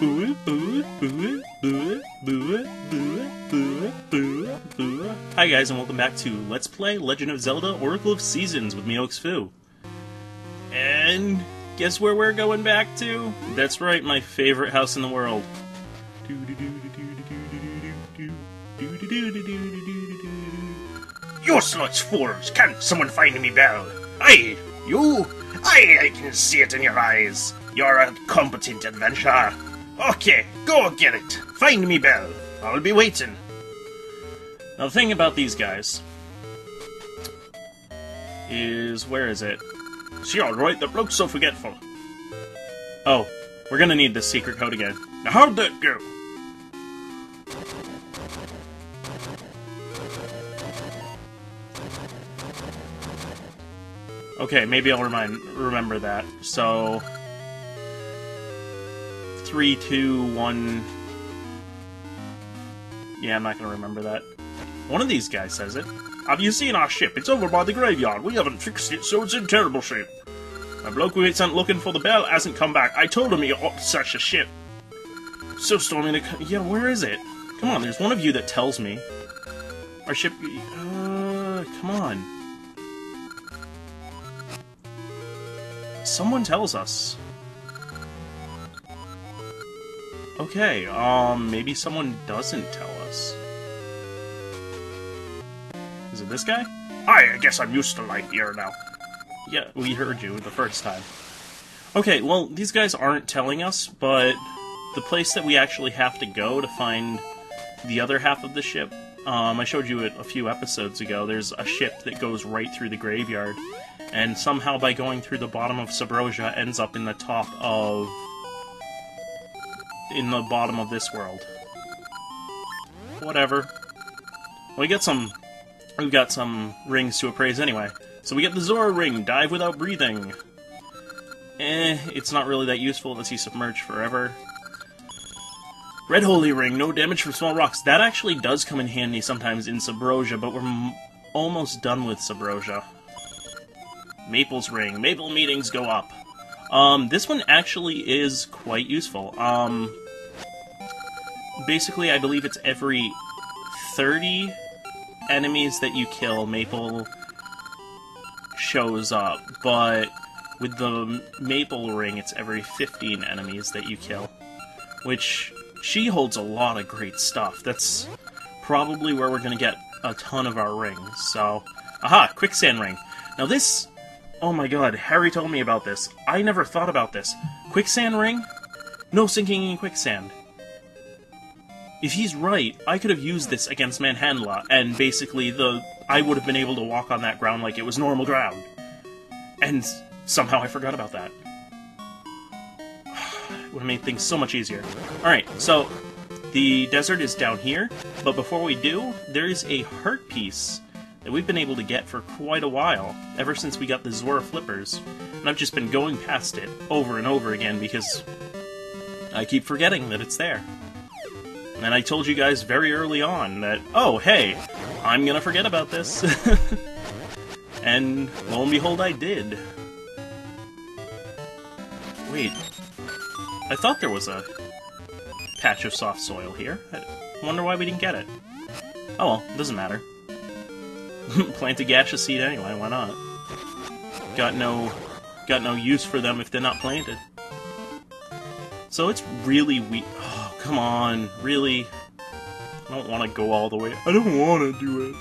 Hi guys and welcome back to Let's Play Legend of Zelda Oracle of Seasons with me, Foo. And guess where we're going back to? That's right, my favorite house in the world. You sluts fools! Can't someone find me bell? Aye, you? Aye, I can see it in your eyes. You're a competent adventurer. Okay, go get it. Find me bell. I'll be waiting. Now the thing about these guys is where is it? See, alright, the bloke's so forgetful. Oh, we're gonna need this secret code again. Now how'd that go? Okay, maybe I'll remind remember that. So three, two, one. Yeah, I'm not gonna remember that. One of these guys says it. Have you seen our ship? It's over by the graveyard. We haven't fixed it, so it's in terrible shape. The bloke we sent looking for the bell hasn't come back. I told him he ought to search the ship. So stormy to... Yeah, where is it? Come on, there's one of you that tells me. Our ship... Uh, come on. Someone tells us. Okay, um, maybe someone doesn't tell us. Is it this guy? I guess I'm used to light here now. Yeah, we heard you the first time. Okay, well, these guys aren't telling us, but the place that we actually have to go to find the other half of the ship, um, I showed you it a few episodes ago. There's a ship that goes right through the graveyard and somehow by going through the bottom of Subrosia ends up in the top of... in the bottom of this world. Whatever. We get some... we've got some rings to appraise anyway. So we get the Zora ring, dive without breathing. Eh, it's not really that useful unless you submerge forever. Red Holy Ring, no damage from small rocks. That actually does come in handy sometimes in Subrosia, but we're almost done with Subrosia. Maple's Ring. Maple meetings go up. Um, this one actually is quite useful. Um, basically, I believe it's every 30 enemies that you kill, Maple shows up, but with the Maple Ring, it's every 15 enemies that you kill, which she holds a lot of great stuff. That's probably where we're going to get a ton of our rings, so... Aha! Quicksand Ring. Now this Oh my god, Harry told me about this. I never thought about this. Quicksand ring? No sinking in quicksand. If he's right, I could have used this against Manhandla, and basically the I would have been able to walk on that ground like it was normal ground. And somehow I forgot about that. it would have made things so much easier. Alright, so the desert is down here, but before we do, there is a heart piece that we've been able to get for quite a while, ever since we got the Zora flippers. And I've just been going past it over and over again because I keep forgetting that it's there. And I told you guys very early on that, oh, hey, I'm gonna forget about this. and lo and behold, I did. Wait, I thought there was a patch of soft soil here. I wonder why we didn't get it. Oh well, doesn't matter. Plant a Gasha seed anyway, why not? Got no got no use for them if they're not planted. So it's really weak. Oh, come on, really? I don't want to go all the way. I don't want to do it.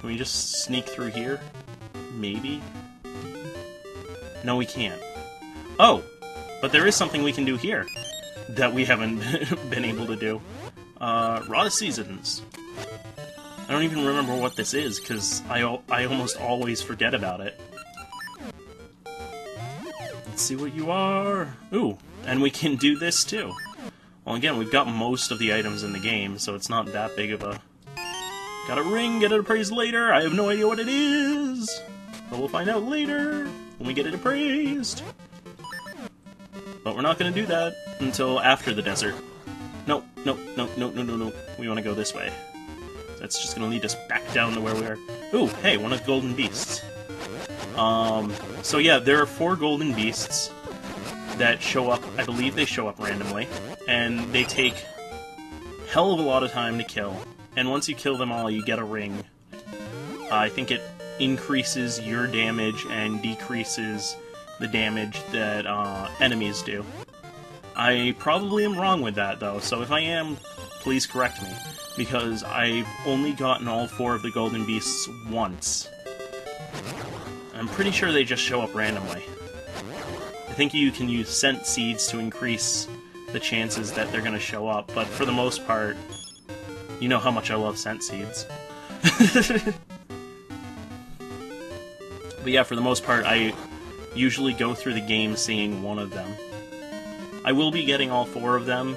Can we just sneak through here? Maybe? No, we can't. Oh! But there is something we can do here that we haven't been able to do. Uh, of Seasons. I don't even remember what this is, because I, I almost always forget about it. Let's see what you are! Ooh, and we can do this too. Well, again, we've got most of the items in the game, so it's not that big of a... Got a ring, get it appraised later! I have no idea what it is! But we'll find out later, when we get it appraised! But we're not gonna do that until after the desert. No, no, no, no, no, no, no. We want to go this way. That's just gonna lead us back down to where we are. Ooh, hey, one of golden beasts. Um, so yeah, there are four golden beasts that show up, I believe they show up randomly, and they take hell of a lot of time to kill. And once you kill them all, you get a ring. Uh, I think it increases your damage and decreases the damage that uh, enemies do. I probably am wrong with that, though, so if I am, please correct me, because I've only gotten all four of the Golden Beasts once. I'm pretty sure they just show up randomly. I think you can use scent seeds to increase the chances that they're going to show up, but for the most part, you know how much I love scent seeds. but yeah, for the most part, I usually go through the game seeing one of them. I will be getting all four of them,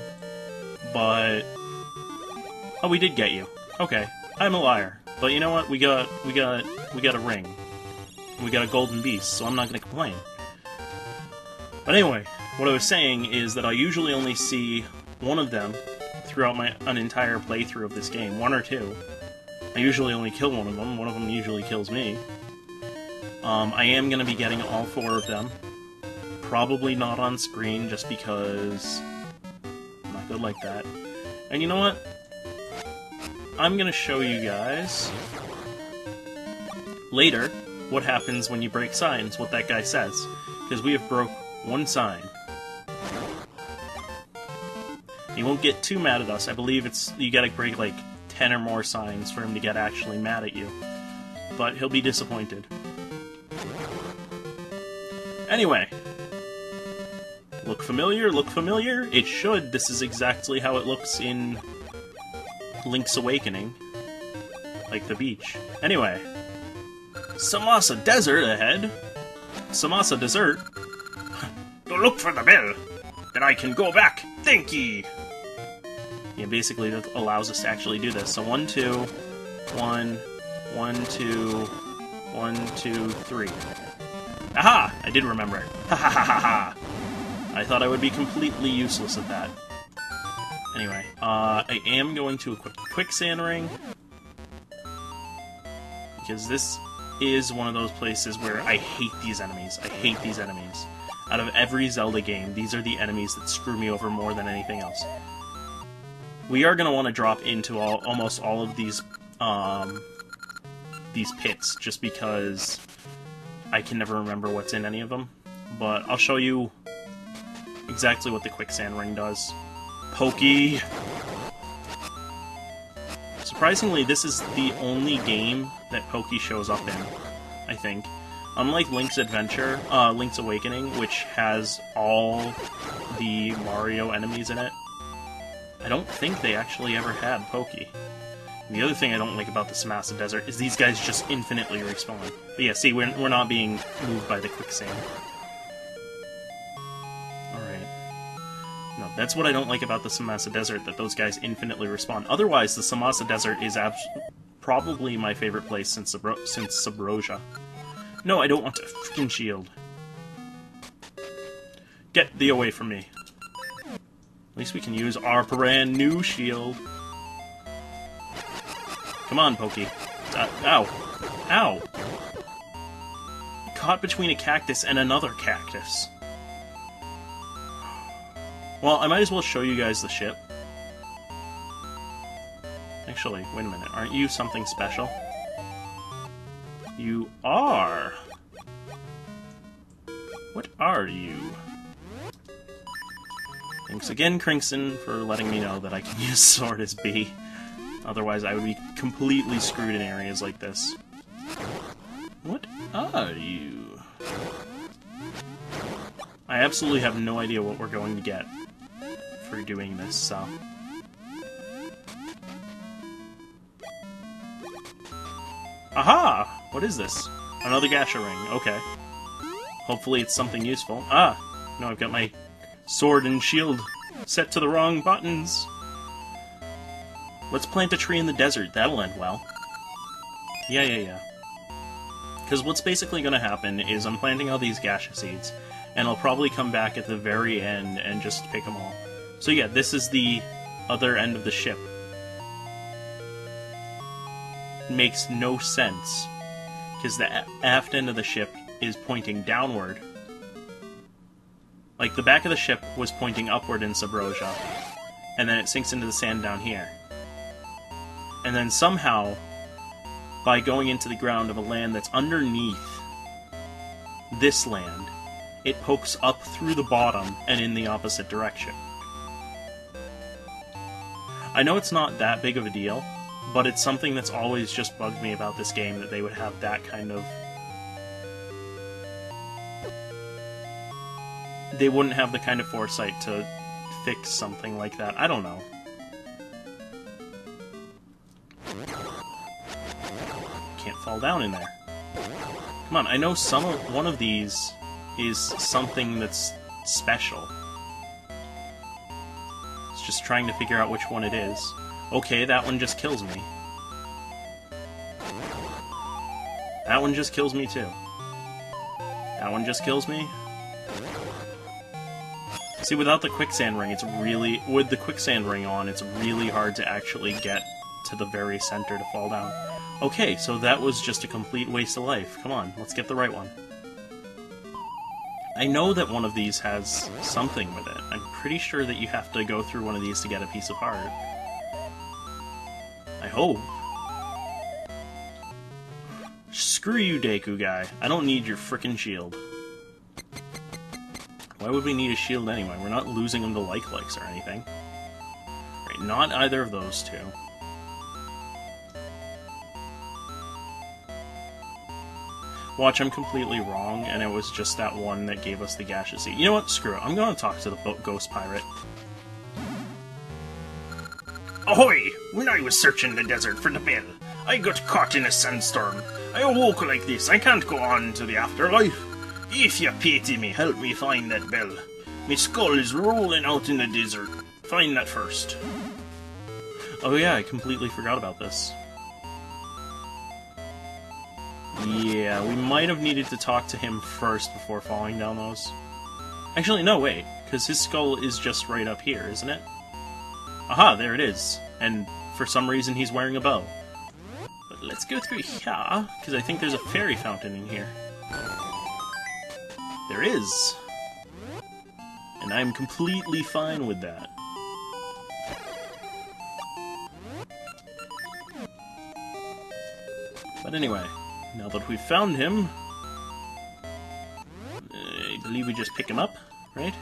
but... Oh, we did get you. Okay, I'm a liar. But you know what? We got, we got, we got a ring. We got a golden beast, so I'm not gonna complain. But anyway, what I was saying is that I usually only see one of them throughout my an entire playthrough of this game, one or two. I usually only kill one of them, one of them usually kills me. Um, I am going to be getting all four of them. Probably not on screen, just because I'm not good like that. And you know what? I'm to show you guys later what happens when you break signs, what that guy says. Because we have broke one sign. He won't get too mad at us. I believe it's you gotta break like 10 or more signs for him to get actually mad at you. But he'll be disappointed. Anyway. Look familiar? Look familiar? It should. This is exactly how it looks in Link's Awakening. Like the beach. Anyway. Samasa Desert ahead. Samasa Desert. Go look for the bell. Then I can go back. Thank ye. Yeah, basically that allows us to actually do this. So one, two, one, one, two, one, two, three. Aha! I did remember it. Ha ha ha ha ha! I thought I would be completely useless at that. Anyway, uh, I am going to equip the Quicksand Ring. Because this is one of those places where I hate these enemies. I hate these enemies. Out of every Zelda game, these are the enemies that screw me over more than anything else. We are going to want to drop into all, almost all of these um, these pits, just because I can never remember what's in any of them. But I'll show you exactly what the quicksand ring does. Pokey! Surprisingly, this is the only game that Pokey shows up in, I think. Unlike Link's Adventure, uh, Link's Awakening, which has all the Mario enemies in it, I don't think they actually ever had Pokey. the other thing I don't like about the Samasa Desert is these guys just infinitely respawn. But yeah, see, we're, we're not being moved by the quicksand. That's what I don't like about the Samasa Desert, that those guys infinitely respawn. Otherwise, the Samasa Desert is probably my favorite place since, Subro since Subrosia. No, I don't want a freaking shield. Get thee away from me. At least we can use our brand new shield. Come on, Pokey. Uh, ow. Ow. Caught between a cactus and another cactus. Well, I might as well show you guys the ship. Actually, wait a minute. Aren't you something special? You are. What are you? Thanks again, Krinkson, for letting me know that I can use Sword as B. Otherwise, I would be completely screwed in areas like this. What are you? I absolutely have no idea what we're going to get for doing this, so... Aha! What is this? Another Gasha ring. Okay. Hopefully it's something useful. Ah! No, I've got my sword and shield set to the wrong buttons. Let's plant a tree in the desert. That'll end well. Yeah, yeah, yeah. Because what's basically going to happen is I'm planting all these Gasha seeds, and I'll probably come back at the very end and just pick them all. So yeah, this is the other end of the ship makes no sense because the aft end of the ship is pointing downward. Like, the back of the ship was pointing upward in Subrosia, and then it sinks into the sand down here. And then somehow, by going into the ground of a land that's underneath this land, it pokes up through the bottom and in the opposite direction. I know it's not that big of a deal, but it's something that's always just bugged me about this game that they would have that kind of. They wouldn't have the kind of foresight to fix something like that. I don't know. Can't fall down in there. Come on, I know some of one of these is something that's special. Just trying to figure out which one it is. Okay, that one just kills me. That one just kills me too. That one just kills me. See, without the quicksand ring, it's really... With the quicksand ring on, it's really hard to actually get to the very center to fall down. Okay, so that was just a complete waste of life. Come on, let's get the right one. I know that one of these has something with it. I'm pretty sure that you have to go through one of these to get a piece of heart. I hope. Screw you, Deku guy. I don't need your frickin' shield. Why would we need a shield anyway? We're not losing them to like-likes or anything. Right, not either of those two. Watch, I'm completely wrong, and it was just that one that gave us the Gasha seed. You know what? Screw it. I'm gonna talk to the ghost pirate. Ahoy! When I was searching the desert for the bell, I got caught in a sandstorm. I awoke like this. I can't go on to the afterlife. If you pity me, help me find that bell. My skull is rolling out in the desert. Find that first. Oh yeah, I completely forgot about this. Yeah, we might have needed to talk to him first before falling down those. Actually, no, wait, because his skull is just right up here, isn't it? Aha, there it is. And for some reason he's wearing a bow. But let's go through here, because I think there's a fairy fountain in here. There is. And I'm completely fine with that. But anyway, now that we've found him, I believe we just pick him up, right?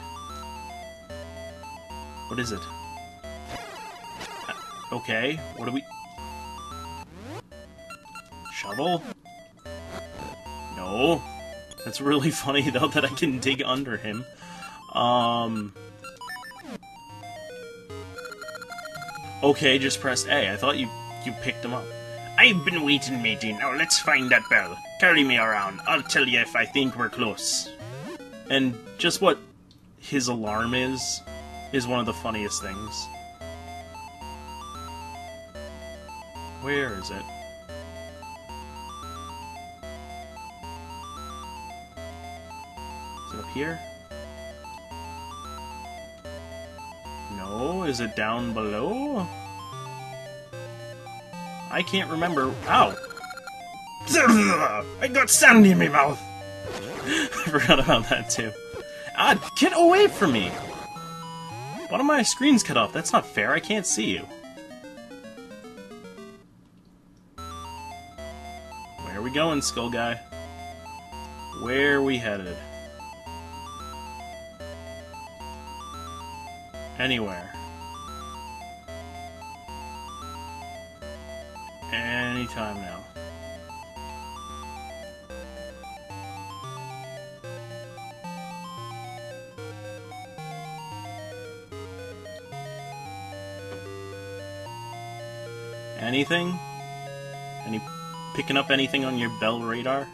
What is it? Uh, okay, what do we... Shovel? No. That's really funny, though, that I can dig under him. Um... Okay, just press A. I thought you, you picked him up. I've been waiting, matey. Now let's find that bell. Carry me around. I'll tell you if I think we're close. And just what his alarm is, is one of the funniest things. Where is it? Is it up here? No, is it down below? I can't remember. Ow! I got sand in my mouth. I forgot about that too. Ah, get away from me! One of my screens cut off. That's not fair. I can't see you. Where are we going, Skull Guy? Where are we headed? Anywhere. Anytime now. Anything? Any picking up anything on your bell radar?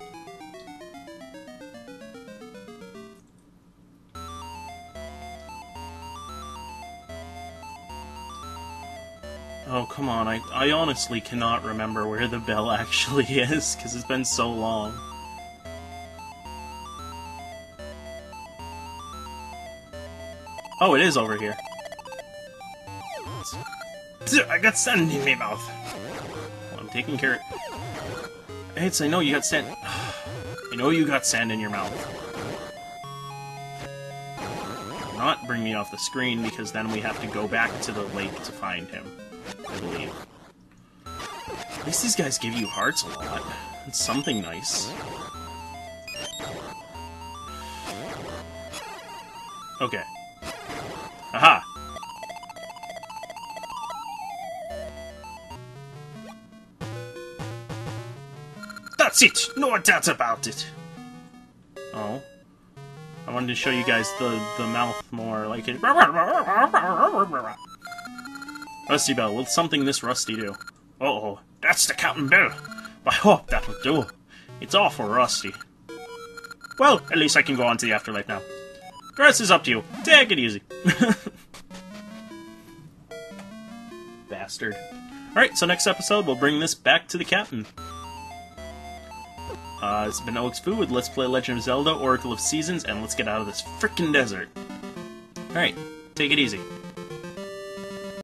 Oh, come on. I, I honestly cannot remember where the bell actually is, because it's been so long. Oh, it is over here. I got sand in my mouth. Well, I'm taking care of... It's, I know you got sand... I know you got sand in your mouth. Bring me off the screen because then we have to go back to the lake to find him, I believe. At least these guys give you hearts a lot. It's something nice. Okay. Aha! That's it! No doubt about it! Oh. Wanted to show you guys the, the mouth more like it. Rusty Bell, will something this rusty do? Uh oh, that's the Captain Bell. I hope that'll do. It's awful rusty. Well, at least I can go on to the afterlife now. The is up to you. Take it easy. Bastard. Alright, so next episode we'll bring this back to the captain. Uh, it's been Alex Foo with Let's Play Legend of Zelda Oracle of Seasons, and let's get out of this frickin' desert. Alright, take it easy.